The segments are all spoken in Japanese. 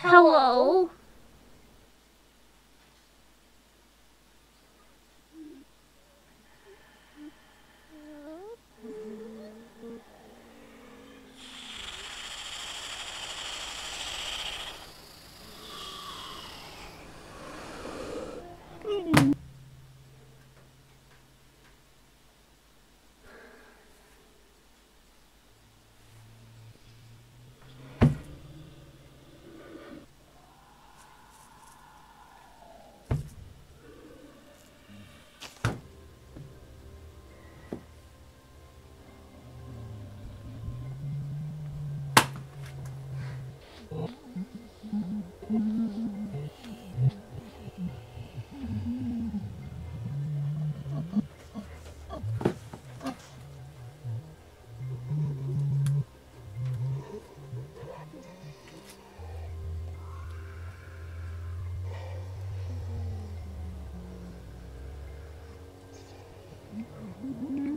Hello. Mm-hmm.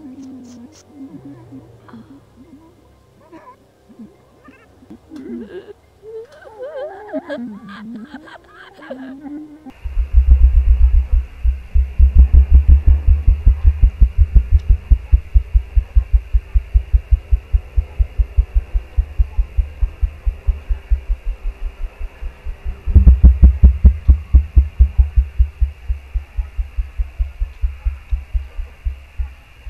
ハハハハハ!